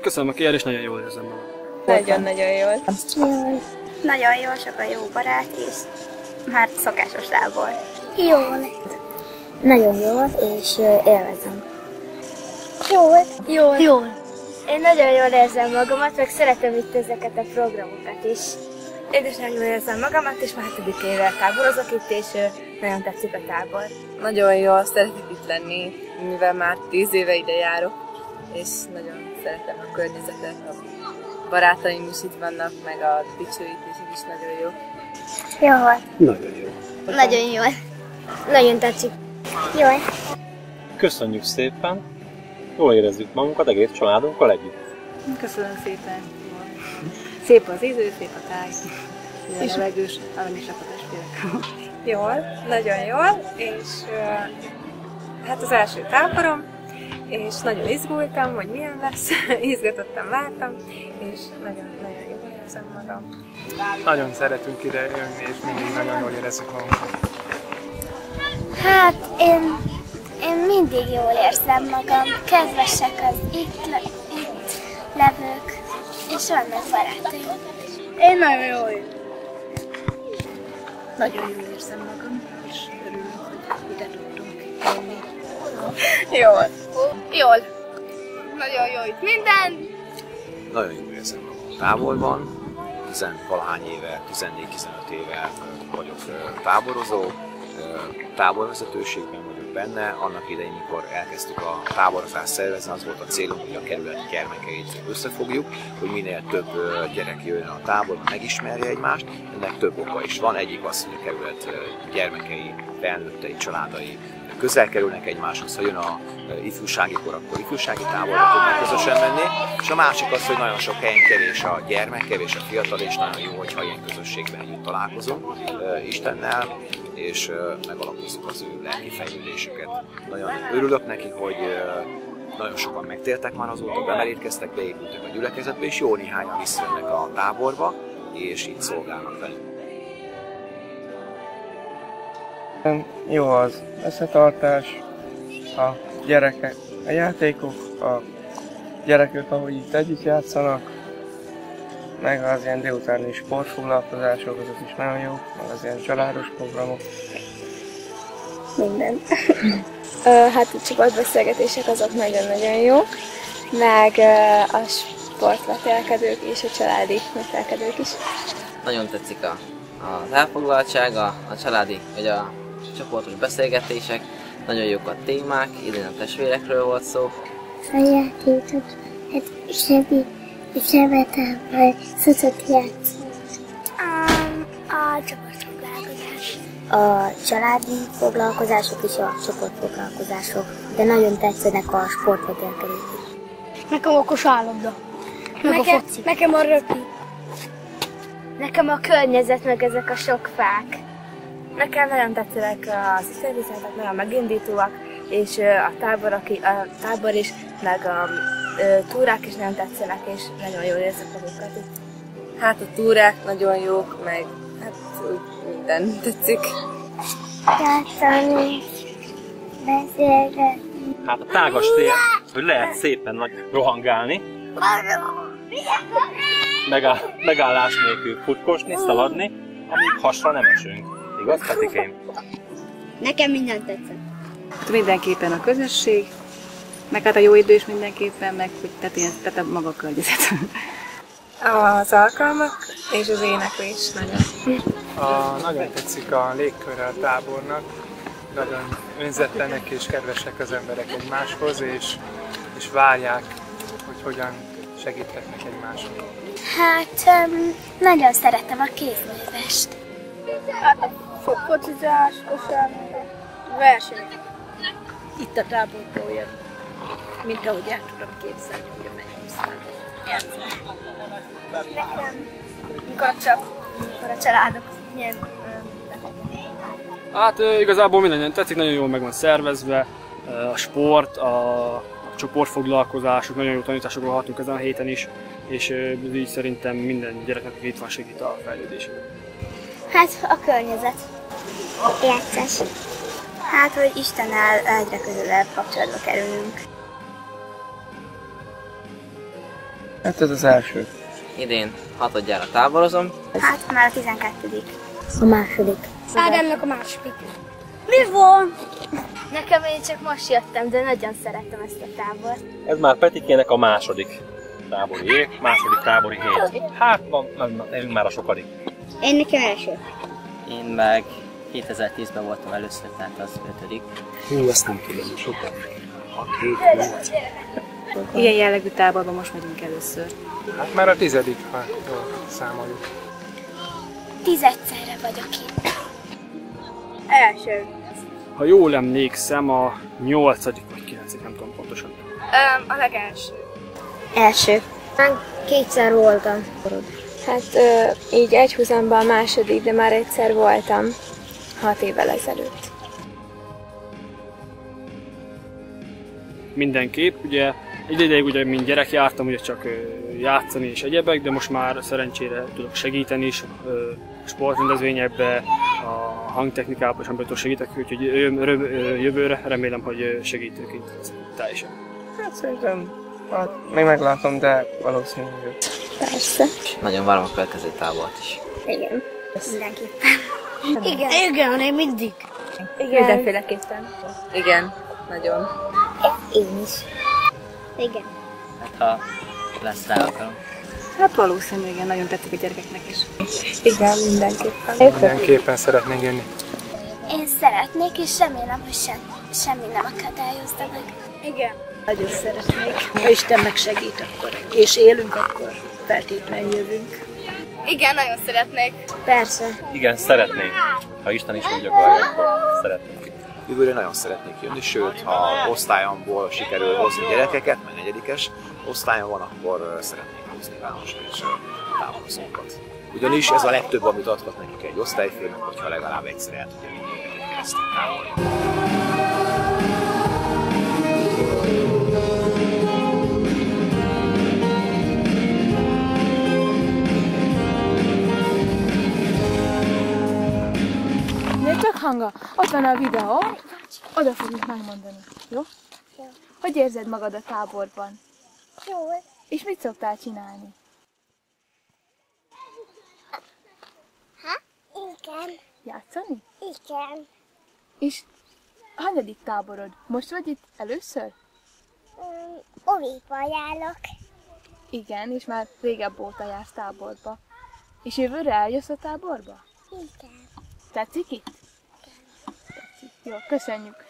köszönöm a kérdést, nagyon jól érzem magam. Nagyon-nagyon jól. Jól. Nagyon jó, sok a jó barát, és már szokásos lából. Jól. Nagyon jól, és élvezem. Jól. Jól. Jól. Én nagyon jól érzem magamat, meg szeretem itt ezeket a programokat is. Én is nagyon jól érzem magamat, és már hetedik éve táborozok itt, és nagyon tetszik a tábor. Nagyon jól szeretek itt lenni, mivel már tíz éve ide járok, és nagyon szeretem a környezetet, a barátaim is itt vannak, meg a dicsőítések is nagyon jó. Jól. Nagyon jó. Nagyon jól. Nagyon tetszik. Jól. Köszönjük szépen! Jól érezzük magunkat egész családunkkal együtt. Köszönöm szépen. Szép az idő, szép a táj. És levegős, aranyosak a testvérek. Jól, nagyon jól, és hát az első táborom, és nagyon izgultam, hogy milyen lesz, izgatottan vártam, és nagyon-nagyon jól érzem magam. Nagyon szeretünk ide jönni, és mindig nagyon jól érezzük magunkat. Hát én, én mindig jól érzem magam. Kedvesek az itt, le, itt levők, és vannak barátaim. Én nagyon jól Nagyon jól érzem magam, és örülök, hogy ide tudtunk jönni. Jól. Jól. Nagyon jó itt minden. Nagyon jól érzem magam táborban, tizen valahány éve, 14-15 éve vagyok táborozó, táborvezetőségben vagyok benne. Annak idején, mikor elkezdtük a táborozást szervezni, az volt a célunk, hogy a kerület gyermekeit összefogjuk, hogy minél több gyerek jöjjön a táborba, megismerje egymást. Ennek több oka is van. Egyik az, hogy a kerület gyermekei, felnőttei, családai közel kerülnek egymáshoz, ha jön a ifjúsági kor, akkor ifjúsági táborba tudnak közösen menni, és a másik az, hogy nagyon sok helyen kevés a gyermek, kevés a fiatal, és nagyon jó, hogyha ilyen közösségben együtt találkozunk Istennel, és megalapozzuk az ő lelki fejlődésüket. Nagyon örülök neki, hogy nagyon sokan megtértek már azóta, bemerítkeztek, beépültek a gyülekezetbe, és jó néhányan visszajönnek a táborba, és itt szolgálnak velünk. Jó az összetartás, a gyerekek, a játékok, a gyerekek, ahogy itt együtt játszanak, meg az ilyen délutáni sportfoglalkozások, azok is nagyon jók, meg az ilyen családos programok. Minden. Hát a csoportbeszélgetések azok nagyon-nagyon jók, meg a sportvetélkedők és a családi vetélkedők is. Nagyon tetszik a, az elfoglaltság, a, a családi, vagy a csoportos beszélgetések, nagyon jók a témák, idén a testvérekről volt szó. A játékok, hát semmi, szemetával szokott játszani. Um, a csoportfoglalkozás. A családi foglalkozások és a csoportfoglalkozások, de nagyon tetszenek a sportvetélkedések. Nekem a kosárlabda. Meg Nekem- a foci. Nekem a röpi. Nekem a környezet, meg ezek a sok fák. Nekem nagyon tetszenek az iszletviszálltak, nagyon megindítóak, és a tábor, aki, a tábor is, meg a túrák is nagyon tetszenek, és nagyon jól érzek magukat itt. Hát a túrák nagyon jók, meg hát úgy minden tetszik. Játszani, beszélgetni. Hát a tágas tér, hogy lehet szépen nagy rohangálni, megáll, megállás nélkül futkosni, szaladni, amíg hasra nem esünk. Igaz, Petikém? Nekem minden tetszett. Mindenképpen a közösség, meg hát a jó idő is mindenképpen, meg hogy tehát, ilyen, tehát a maga a környezet. Az alkalmak és az éneklés nagyon. A, nagyon tetszik a légköre a tábornak, nagyon önzetlenek és kedvesek az emberek egymáshoz, és, és várják, hogy hogyan segíthetnek egymáson. Hát, um, nagyon szeretem a kézművest. Fo- focizás, kosárlabda, verseny. Itt a táborból jön. Mint ahogy el tudom képzelni, hogy a mennyország játszani. Nekem, mikor csak, mikor a családok ilyen Hát igazából minden tetszik, nagyon jól meg van szervezve, a sport, a, csoportfoglalkozások, nagyon jó tanításokról hallottunk ezen a héten is, és így szerintem minden gyereknek, aki itt van, segít a fejlődésében. Hát a környezet. Játszás. Hát, hogy Istennel egyre közelebb kapcsolatba kerülünk. Hát ez az első. Idén hatodjára táborozom. Hát már a 12 A második. Ádámnak a második. Mi van? Nekem én csak most jöttem, de nagyon szeretem ezt a tábort. Ez már Petikének a második tábori év, második tábori hét. Hát, van, nem, nekünk már a sokadik. Én nekem első. Én meg 2010-ben voltam először, tehát az ötödik. Hú, ezt nem tudom, sokan. 6, 7, 8. Ilyen jellegű táborban most megyünk először. Hát már a tizedik, ha jól számoljuk. Tízegyszerre vagyok itt. Első. Ha jól emlékszem, a nyolcadik vagy kilencedik, nem tudom pontosan. Öm, a legelső. Első. Már kétszer voltam. Hát ö, így egy húzamban a második, de már egyszer voltam. Hat évvel ezelőtt. Mindenképp, ugye egy ideig ugye, mint gyerek jártam, ugye csak játszani és egyebek, de most már szerencsére tudok segíteni is ö, sportrendezvényekbe, a hangtechnikában is, amiben segítek, úgyhogy jövőre remélem, hogy segítőként teljesen. Hát szerintem, hát még meglátom, de valószínűleg. Persze. Nagyon várom a következő tábort is. Igen. Mindenképpen. Igen. Igen, én mindig. Igen. Mindenféleképpen. Igen, nagyon. Én is. Igen. Hát ha lesz rá akarom. Hát valószínűleg igen, nagyon tetszik a gyerekeknek is. Igen, mindenképpen. Mindenképpen szeretnénk jönni. Én szeretnék, és remélem, hogy sem, semmi nem akadályozza meg. Igen. Nagyon szeretnék. Ha Isten megsegít, akkor és élünk, akkor feltétlenül jövünk. Igen, nagyon szeretnék. Persze. Igen, szeretnénk. Ha Isten is úgy akarja, akkor szeretnénk. Jövőre nagyon szeretnék jönni, sőt, ha osztályomból sikerül hozni gyerekeket, meg negyedikes osztályom van, akkor szeretnék hozni Várospécs táborozókat. Ugyanis ez a legtöbb, amit adhat nekik egy osztályfőnök, hogyha legalább egyszer el tudja vinni gyerekeket keresztül távolni. Van a videó, oda fogjuk megmondani, jó? Jó. Hogy érzed magad a táborban? Jól. És mit szoktál csinálni? Hát, igen. Játszani? Igen. És hanyadik táborod? Most vagy itt először? Um, Ovékba járok. Igen, és már régebb óta jársz táborba. És jövőre eljössz a táborba? Igen. Tetszik itt? Tetszik. Jó, köszönjük.